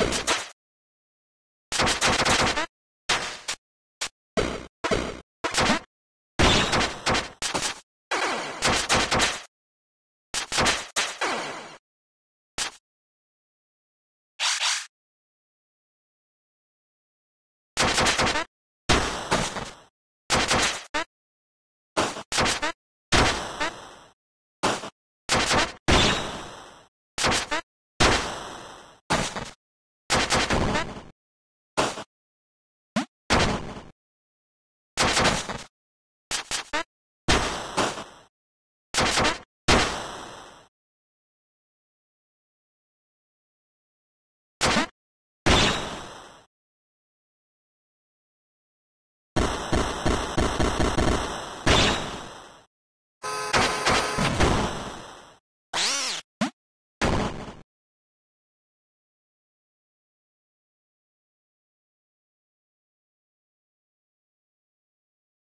you.